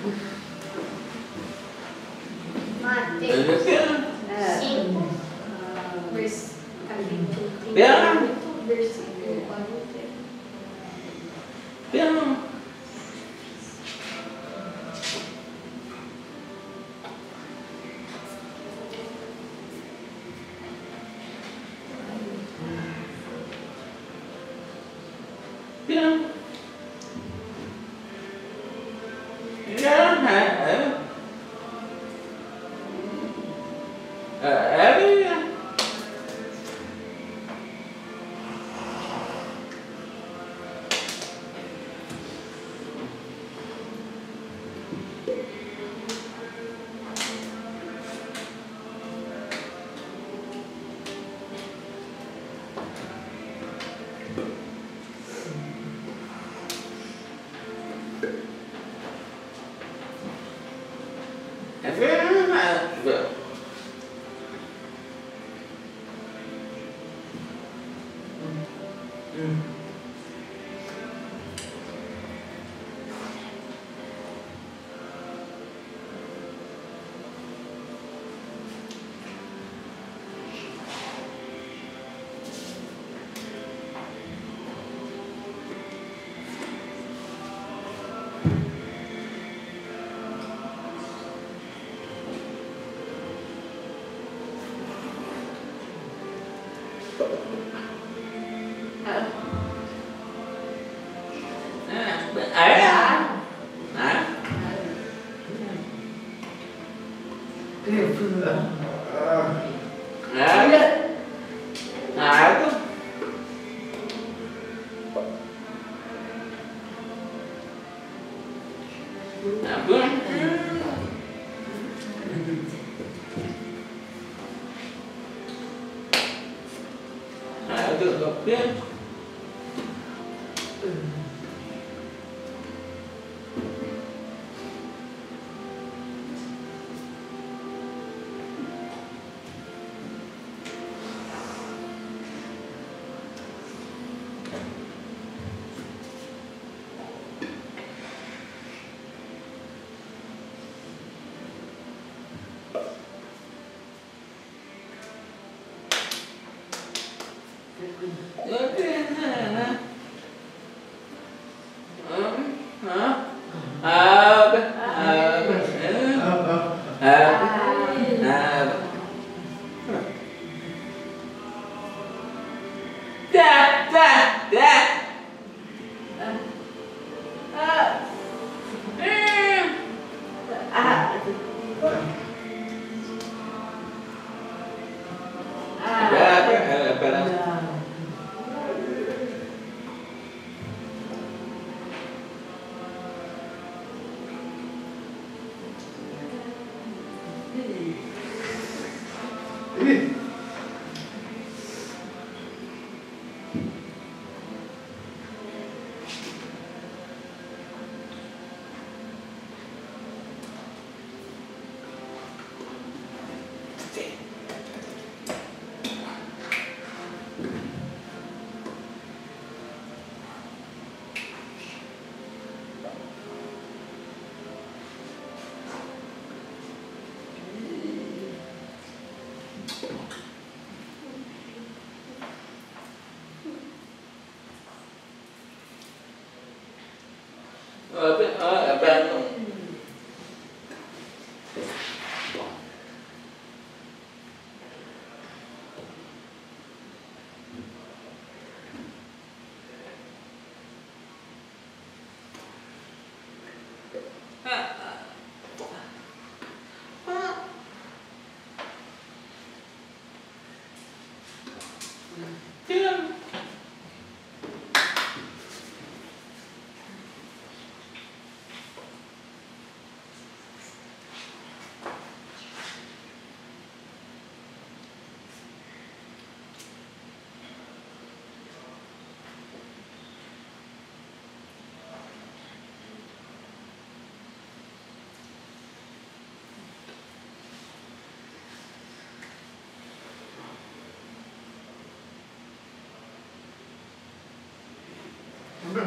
待って。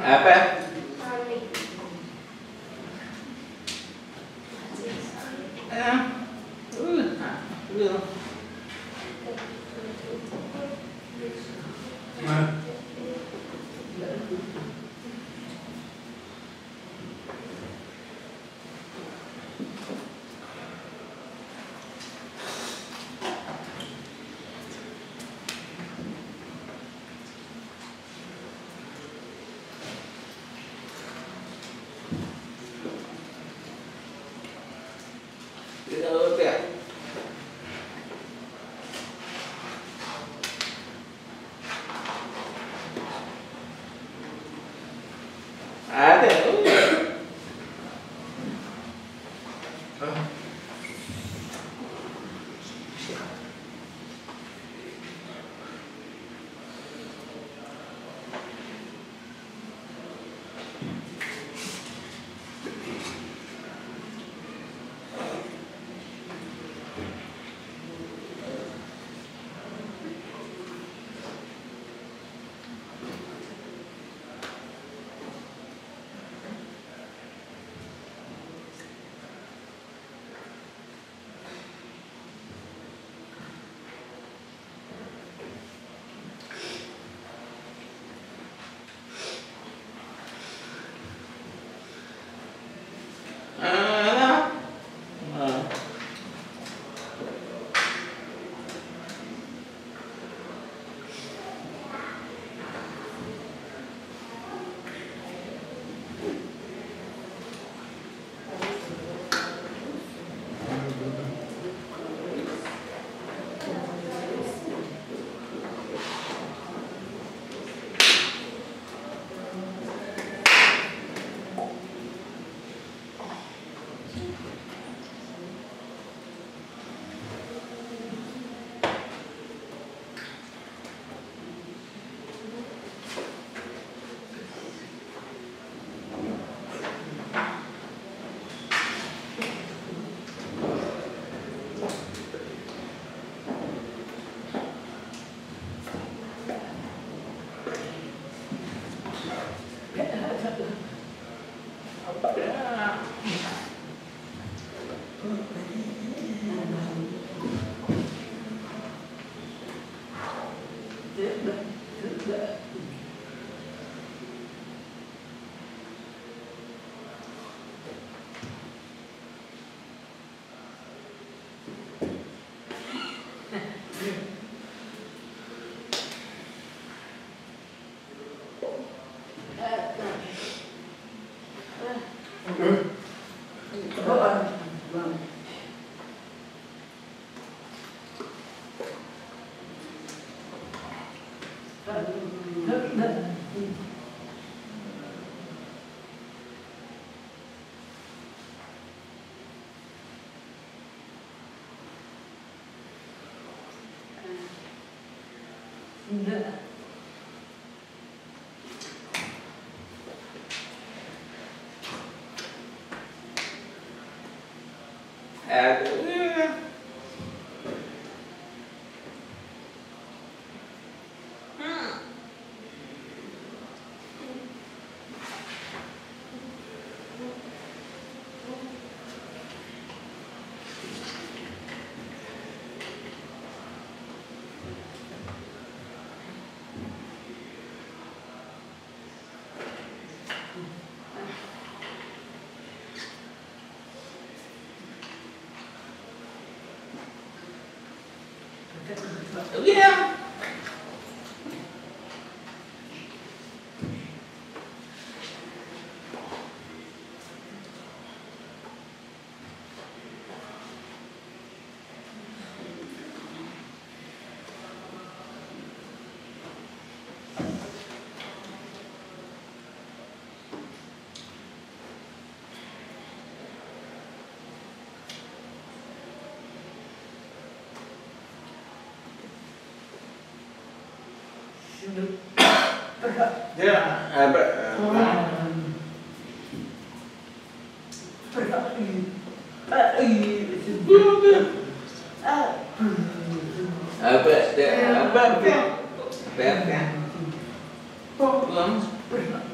哎，拜。Yeah. yeah, apa? Apa? Apa? Apa? Apa?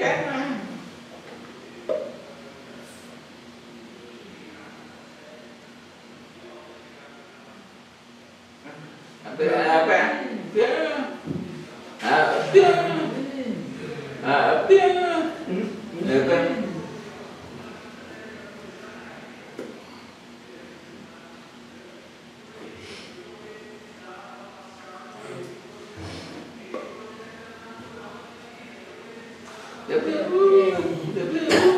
Okay? دبابو دبابو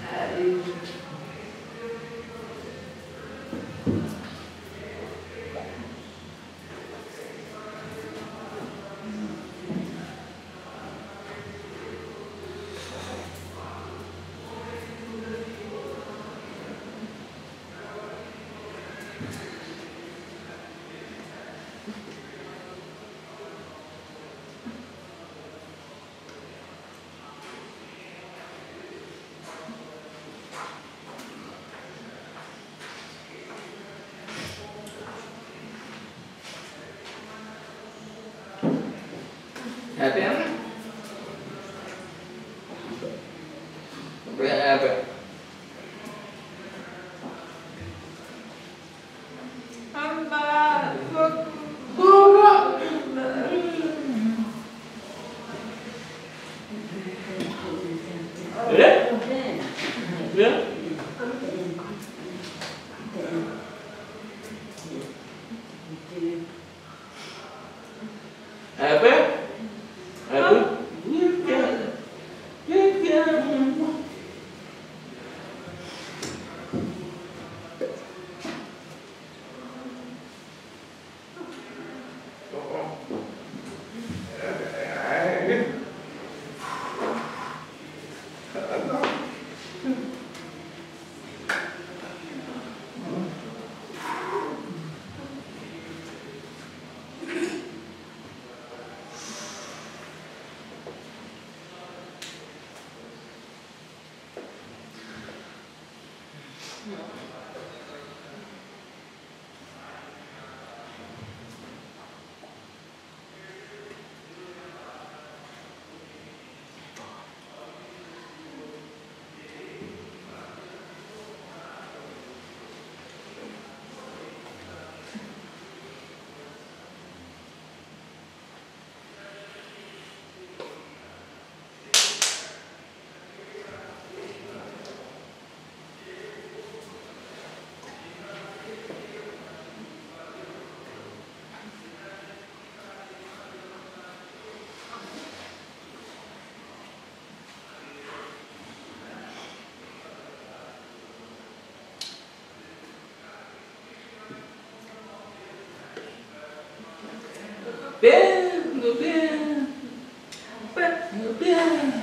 Um, At the end Bend, bend, bend, bend.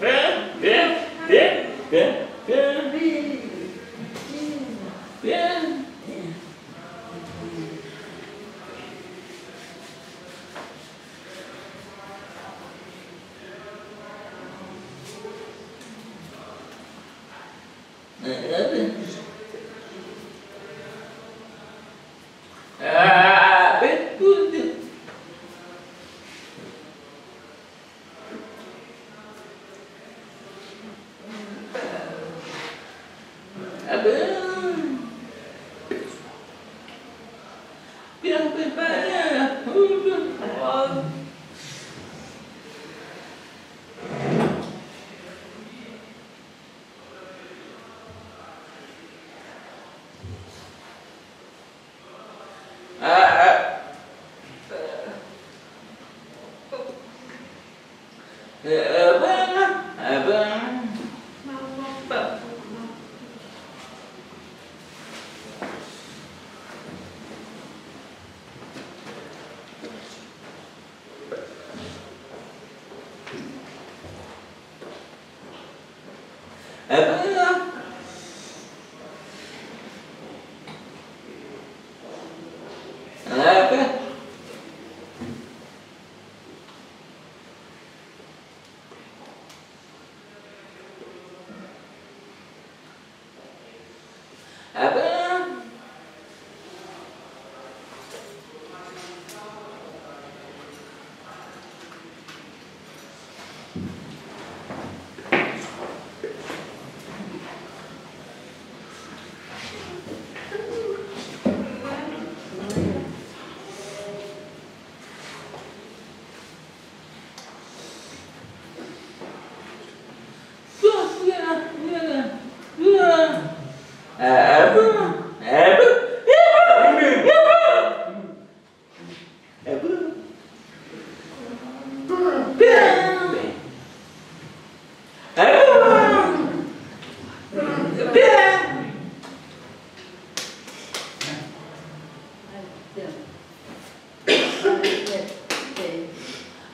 Vê, vê, vê, vê.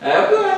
É,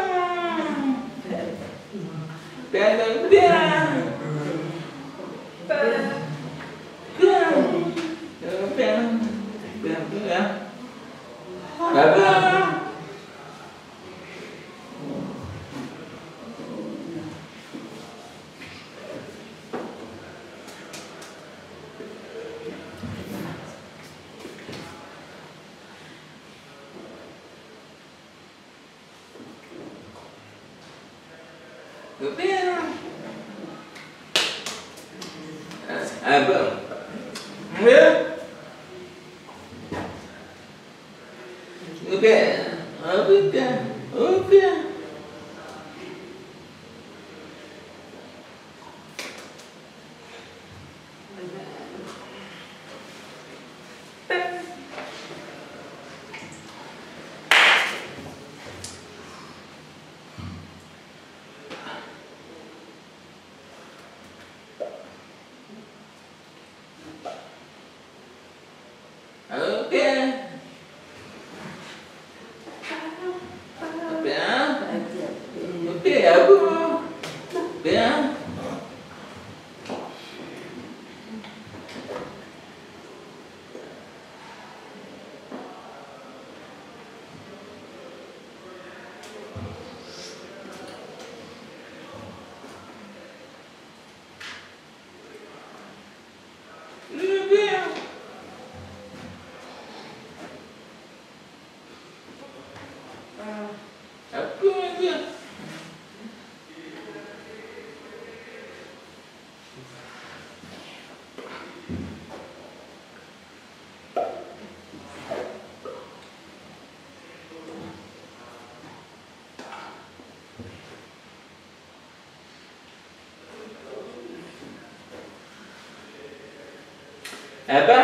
Apa?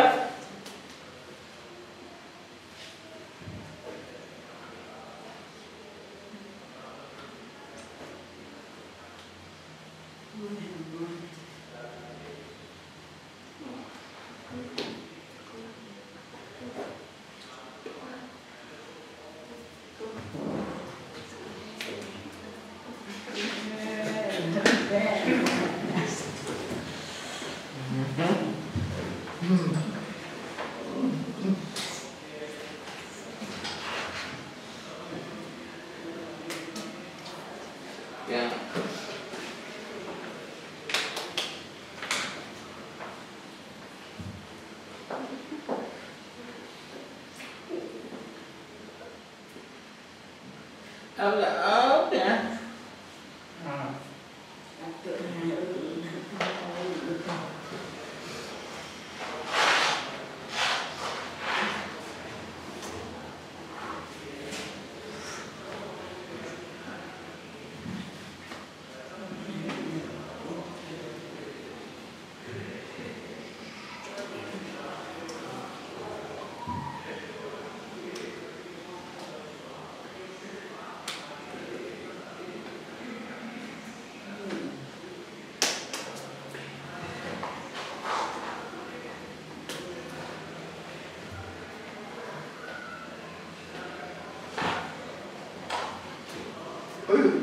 Ya. 哎呀。Who?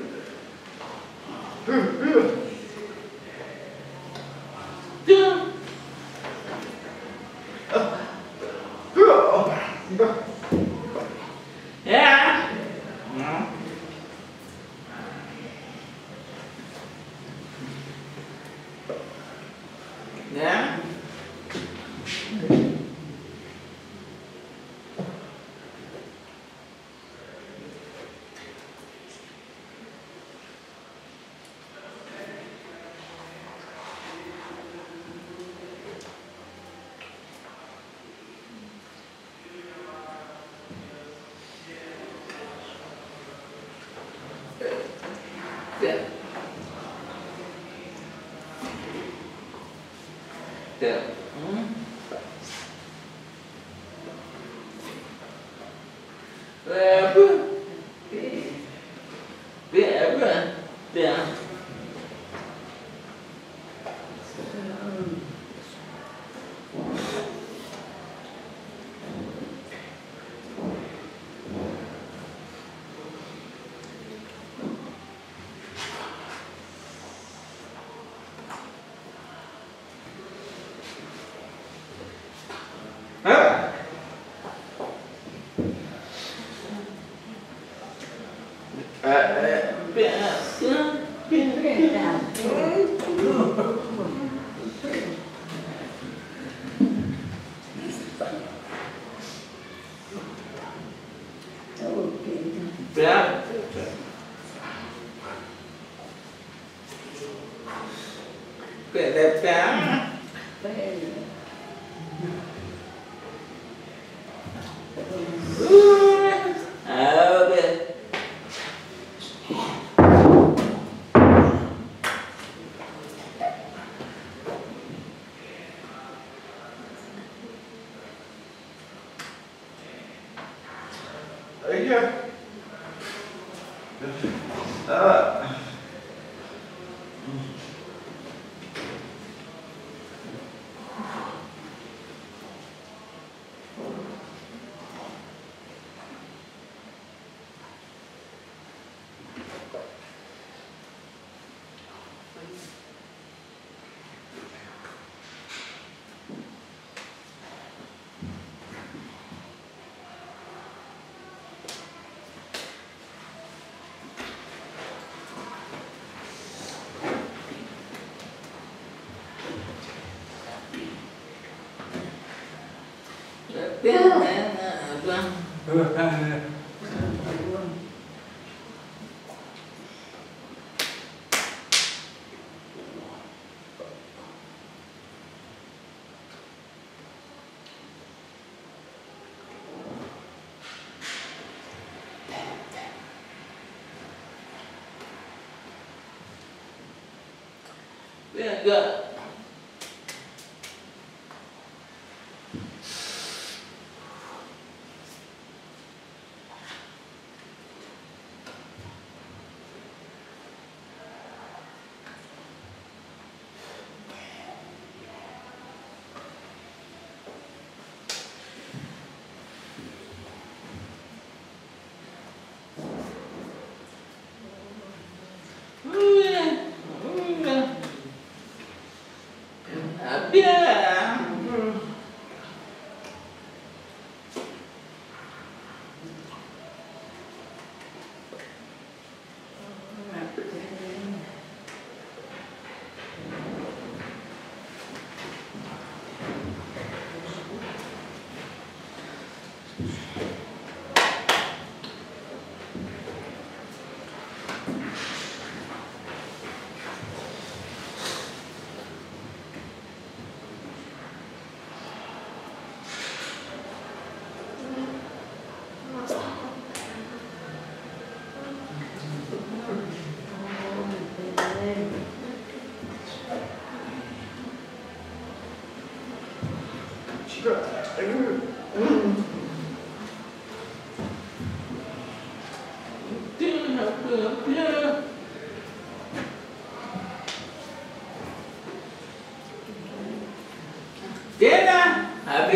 Yeah, good.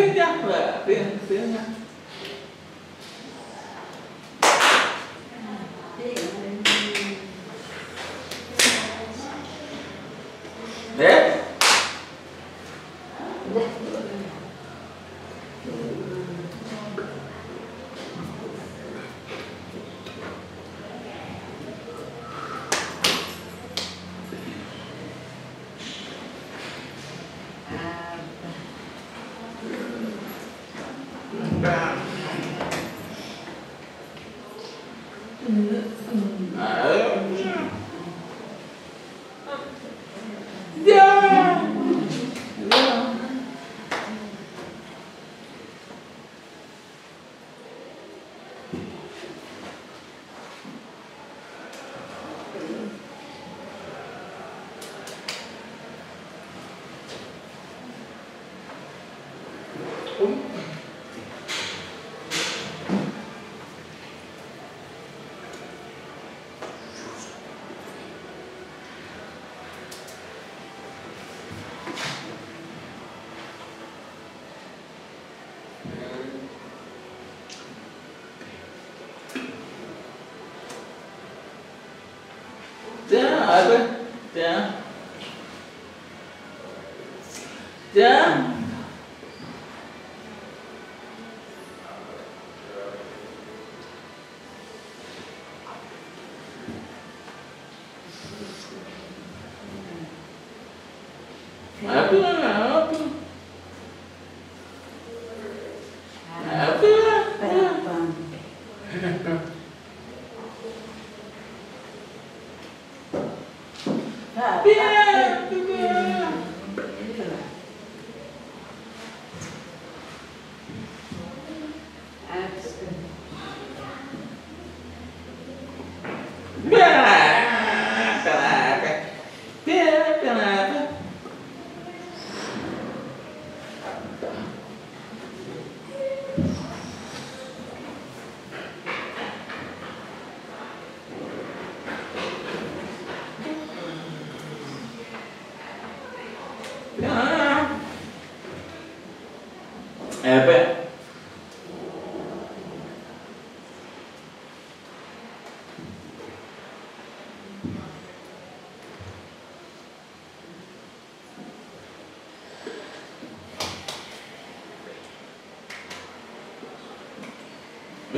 gente habe, der, der.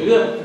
对一个